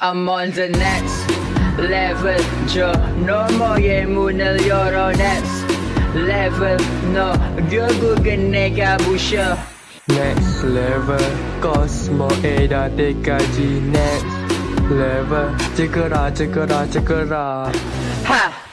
I'm on the next level, Joe. No more Yemunel, you're next level. No, you're going to Next level, Cosmo, Ada, Dekaji. Next level, Chikara, Chikara, Chikara. Ha!